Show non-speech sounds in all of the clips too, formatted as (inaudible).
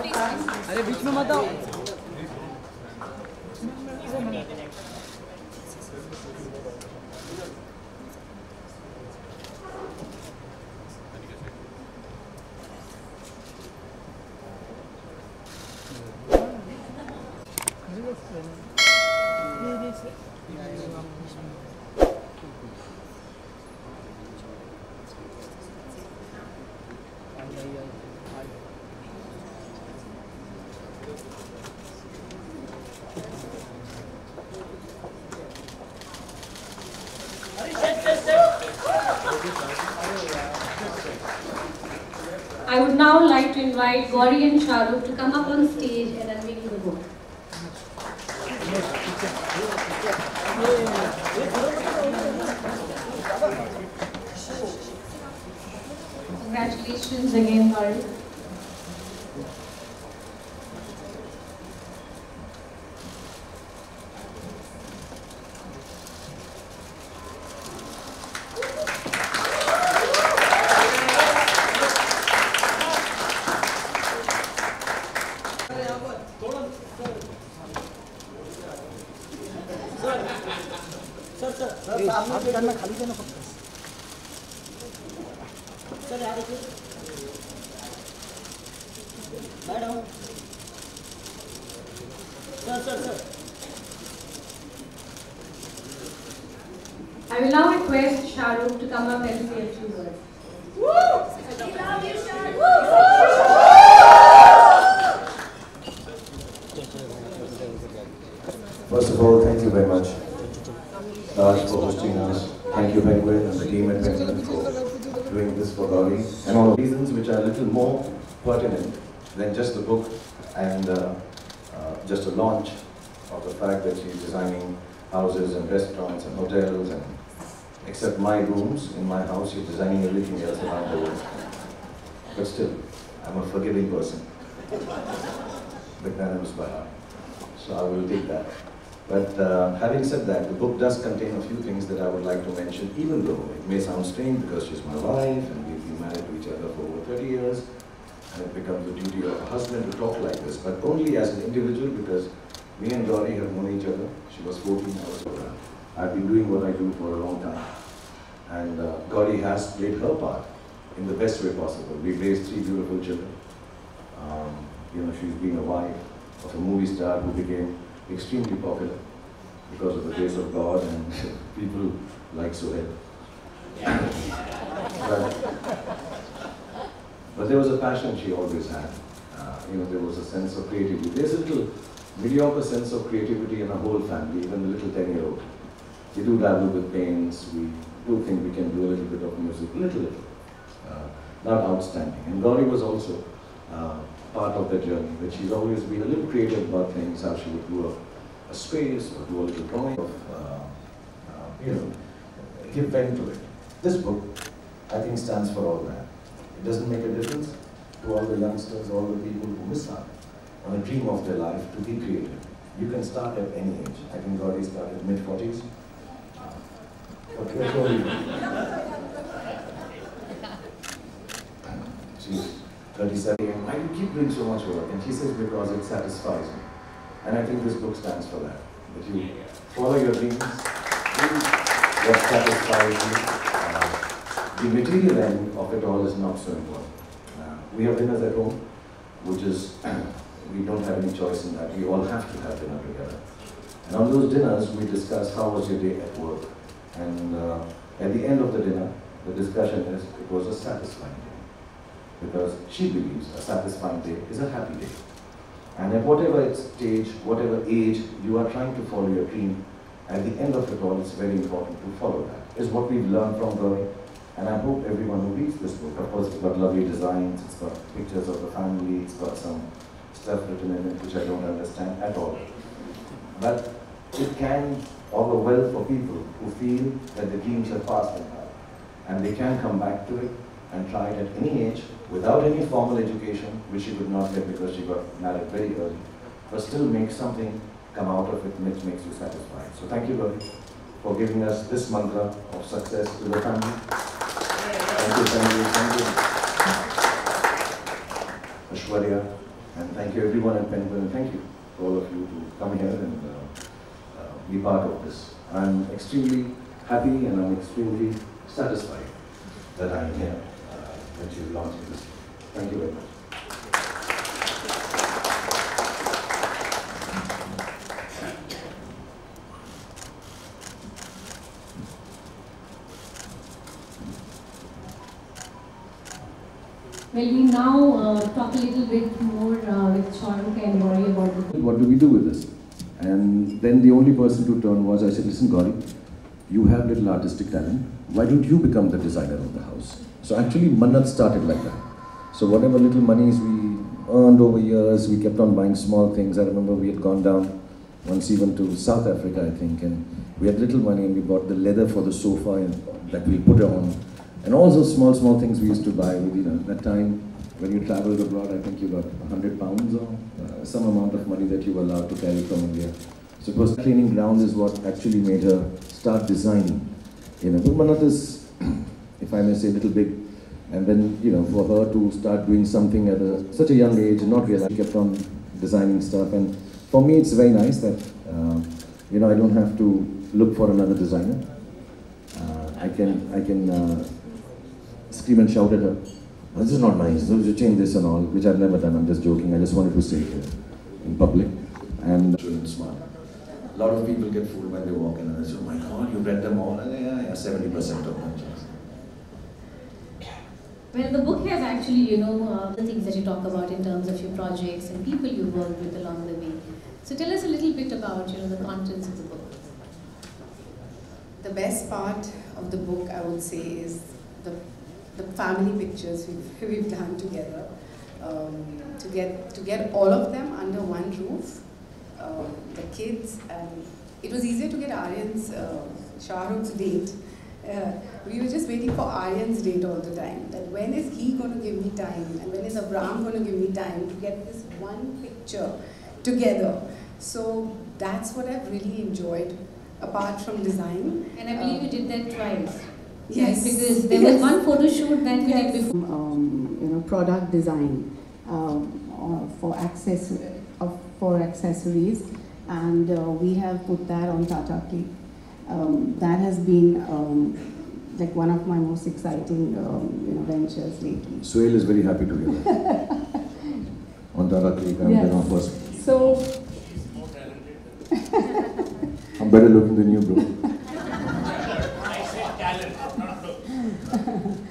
अरे बीच में मत आओ। I would now like to invite Gauri and Shahrukh to come up on stage and unveil the book. Congratulations again, Gauri. हाथ करना खाली देना फक्त I will now request Shahrukh to come up and say a few words. First of all, thank you very much, Raj, for hosting us. Thank you, Penguin, and the team at Penguin for doing this for Gauri. And all the reasons which are a little more pertinent than just the book and uh, uh, just a launch of the fact that she's designing houses and restaurants and hotels and except my rooms in my house, she's designing everything else around the world. But still, I'm a forgiving person. (laughs) Magnanimous by heart. So I will take that. But uh, having said that, the book does contain a few things that I would like to mention, even though it may sound strange because she's my wife and we've been married to each other for over 30 years, and it becomes the duty of a husband to talk like this, but only as an individual because me and Gauri have known each other. She was 14, I was 12. I've been doing what I do for a long time. And uh, Gauri has played her part in the best way possible. We've raised three beautiful children. Um, you know, she's been a wife of a movie star who became extremely popular because of the grace of God and (laughs) people like Sohail. but, but there was a passion she always had. Uh, you know, there was a sense of creativity. There's a little mediocre sense of creativity in our whole family, even the little 10-year-old. We do dabble with paints, we do think we can do a little bit of music, little, little. Uh, not outstanding. And Gauri was also uh, part of the journey, which she's always been a little creative about things, how she would do a, a space or do a little drawing of, uh, uh, you know, give vent to it. This book, I think, stands for all that. It doesn't make a difference to all the youngsters, all the people who miss out on a dream of their life to be creative. You can start at any age. I think Gauri started mid-40s. Uh, okay, 37 a.m. Why do you keep doing so much work? And she says, because it satisfies me. And I think this book stands for that. That you follow your dreams, what satisfies you. Uh, the material end of it all is not so important. Uh, we have dinners at home, which is, (clears throat) we don't have any choice in that. We all have to have dinner together. And on those dinners, we discuss how was your day at work. And uh, at the end of the dinner, the discussion is, it was a satisfying day because she believes a satisfying day is a happy day. And at whatever stage, whatever age you are trying to follow your dream, at the end of it all, it's very important to follow that. Is what we've learned from Gauri. And I hope everyone who reads this book, of course, it's got lovely designs, it's got pictures of the family, it's got some stuff written in it which I don't understand at all. But it can augur well for people who feel that the dreams have passed them by. And they can come back to it and try it at any age without any formal education, which she could not get because she got married very early, but still make something come out of it which makes you satisfied. So thank you, Gauri, for giving us this mantra of success to the family. Thank you, family. Thank you. Aishwarya, And thank you everyone at Penguin, and thank you to all of you to come here and uh, uh, be part of this. I'm extremely happy and I'm extremely satisfied that I'm here, that you launched this. Thank you very much. Well, we now uh, talk a little bit more uh, with Shahrukh and Gauri about the What do we do with this? And then the only person to turn was, I said, listen, Gauri, you have little artistic talent. Why don't you become the designer of the house? So actually, Mannat started like that. So whatever little monies we earned over years, we kept on buying small things. I remember we had gone down once even to South Africa, I think, and we had little money and we bought the leather for the sofa and, that we put on. And all those small, small things we used to buy. With, you know, that time when you traveled abroad, I think you got 100 pounds or uh, some amount of money that you were allowed to carry from India. So it was training ground is what actually made her start designing. You know, Mannat is, (clears throat) if I may say, a little big. And then, you know, for her to start doing something at a, such a young age and not realize, she kept on designing stuff. And for me, it's very nice that, uh, you know, I don't have to look for another designer. Uh, I can, I can uh, scream and shout at her. This is not nice. So you change this and all, which I've never done. I'm just joking. I just wanted to say here in public. And smart. A lot of people get fooled when they walk in and they say, "Oh my God, you read them all?" And yeah, yeah, seventy percent of them. Well, the book has actually, you know, uh, the things that you talk about in terms of your projects and people you work with along the way. So tell us a little bit about, you know, the contents of the book. The best part of the book, I would say, is the, the family pictures we've, (laughs) we've done together. Um, to get to get all of them under one roof, um, the kids, and it was easier to get Aryan's uh, Shahrukh's date. Uh, we were just waiting for Aryan's date all the time. That when is he going to give me time, and when is Abram going to give me time to get this one picture together? So that's what I've really enjoyed, apart from design. And I believe Um, you did that twice. Yes. Right? Because there was one photo shoot that we Yes. did before. um, you know, product design um, uh, for access uh, for accessories, and uh, we have put that on Tata CLiQ. Um, that has been um, like one of my most exciting um, you know ventures lately. Suhail is very happy to hear that. (laughs) On Tata CLiQ, I'm Yes. there on first. So I'm better looking than you, bro. I said talent.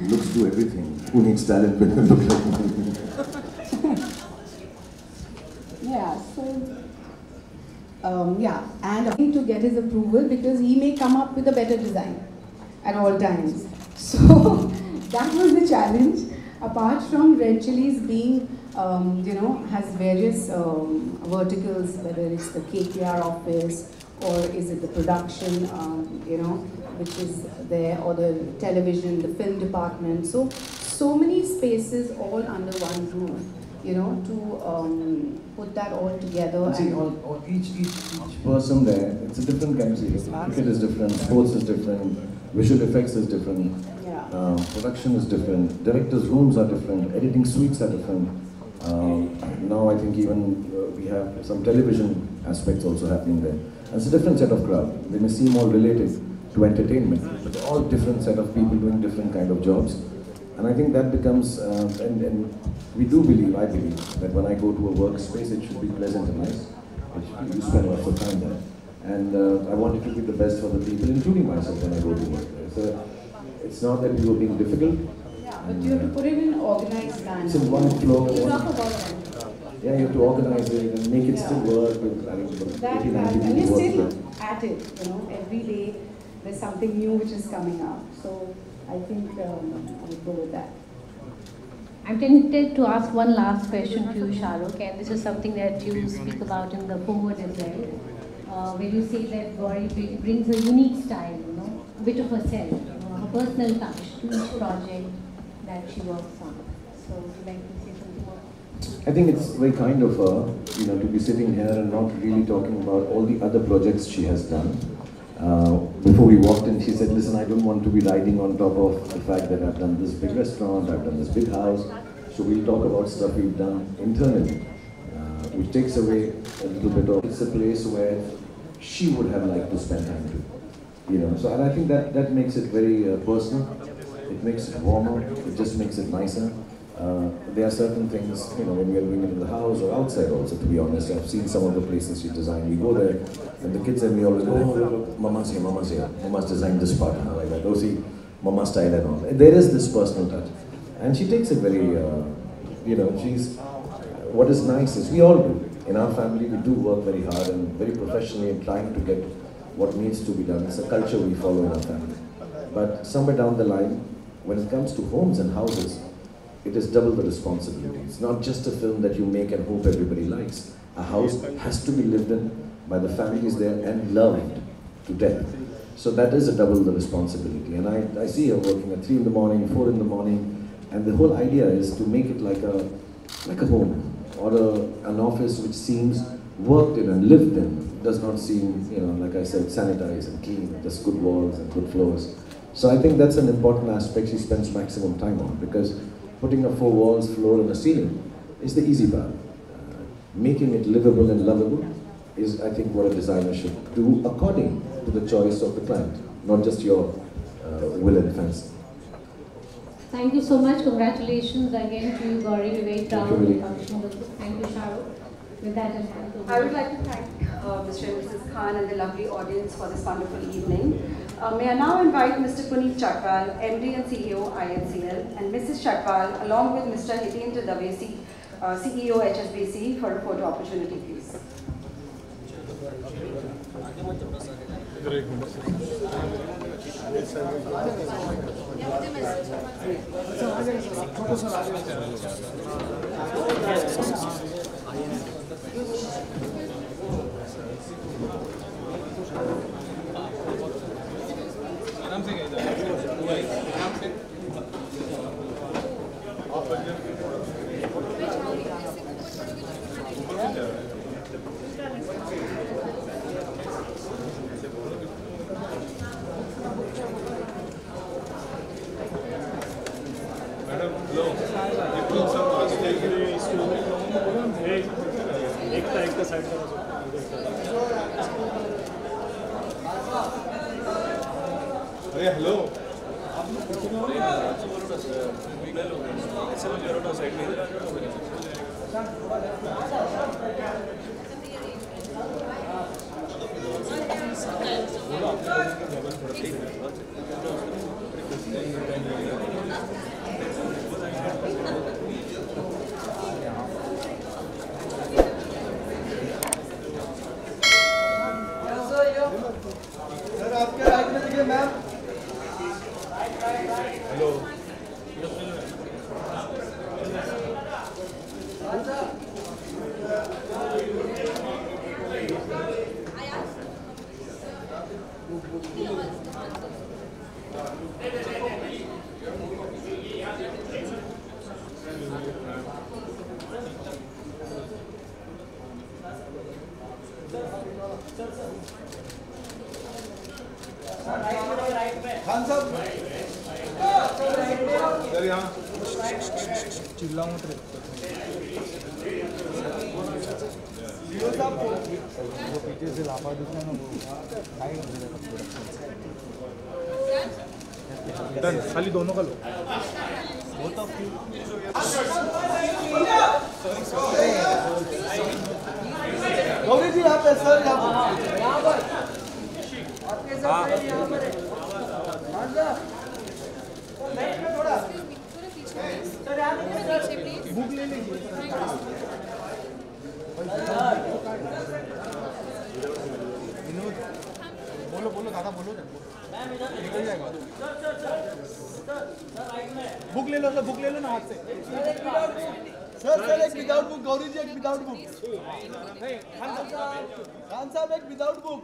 Looks do everything. Who needs talent when you look like me? Yeah, so, um, yeah, and I need to get his approval because he may come up with a better design at all times. So, (laughs) that was the challenge. Apart from Red Chillies being, um, you know, has various um, verticals, whether it's the KKR office or is it the production, um, you know, which is there, or the television, the film department. So, so many spaces all under one roof you know, to um, put that all together. And see, all, all, each, each, each person there, it's a different kind of series. Cricket is different, sports is different, visual effects is different, yeah. uh, production is different, directors' rooms are different, editing suites are different. Um, now I think even uh, we have some television aspects also happening there. And it's a different set of crowd. They may seem all related to entertainment, but all different set of people doing different kind of jobs. And I think that becomes, uh, and, and we do believe, I believe, that when I go to a workspace, it should be pleasant and nice. It should, you spend lots of time there. And uh, I want it to be the best for the people, including myself when I go to work there. So it's not that you are being difficult. Yeah, but you have to put it in organized manner. It's in one flow. You one- talk about that. Yeah, you have to organize it and make it still work with, I mean, with That, 80, that, and you're still there. at it, you know, every day there's something new which is coming out. So I think um, I would go with that. I'm tempted to ask one last question to you, Shahrukh, and this is something that you speak about in the foreword as well, uh, you say that Gauri brings a unique style, you know, a bit of herself, you know, her personal touch to each project that she works on. So would you like to say something more? I think it's very kind of her, you know, to be sitting here and not really talking about all the other projects she has done. Uh, before we walked in, she said, listen, I don't want to be riding on top of the fact that I've done this big restaurant, I've done this big house. So we'll talk about stuff we've done internally. which takes away a little bit of. It's a place where she would have liked to spend time to, you know. So and I think that that makes it very uh, personal. It makes it warmer. It just makes it nicer. Uh, there are certain things, you know, when we are doing it in the house or outside also, to be honest. I've seen some of the places she designed. We go there, and the kids and me always go, oh, Mama's here, Mama's here. Mama's designed this part, huh? like that. Oh, see, Mama style and all. There is this personal touch. And she takes it very, uh, you know, she's, what is nice is we all do. In our family, we do work very hard and very professionally in trying to get what needs to be done. It's a culture we follow in our family. But somewhere down the line, when it comes to homes and houses, it is double the responsibility. It's not just a film that you make and hope everybody likes. A house has to be lived in by the families there and loved to death. So that is a double the responsibility. And I, I see her working at 3 in the morning, 4 in the morning, and the whole idea is to make it like a, like a home or a, an office which seems worked in and lived in. Does not seem, you know, like I said, sanitized and clean, just good walls and good floors. So I think that's an important aspect she spends maximum time on because putting a four walls, floor and a ceiling is the easy part. Uh, making it livable and lovable is, I think, what a designer should do according to the choice of the client, not just your uh, will and fancy. Thank you so much. Congratulations again to you, Gauri. We're very proud Thank you, of publishing the book. Thank you, Shahrukh. With that, I'll. I would like to thank uh, Mr. and Mrs. Khan and the lovely audience for this wonderful evening. Uh, may I now invite Mr. Puneet Chhatwal, MD and CEO IHCL, and Mrs. Chhatwal, along with Mr. Hitendra Davesi, uh, CEO HSBC, for a photo opportunity, please. आराम से गए side अरे hello sir आपके right में देखिए ma'am hello Khan साहब sir यहाँ चिल्लाओ मत रे सीओ साहब वो पीछे से लापा दिखा ना वो साइड डन खाली दोनों का लो। गौरी जी यहाँ पे सर यहाँ पर आपके साथ यहाँ पर है थोड़ा सर यहाँ बुक ले लीजिए बुक ले लो ना हाथ से सर सर एक विदाउट बुक गौरी जी एक विदाउट बुक खान साहब एक विदाउट बुक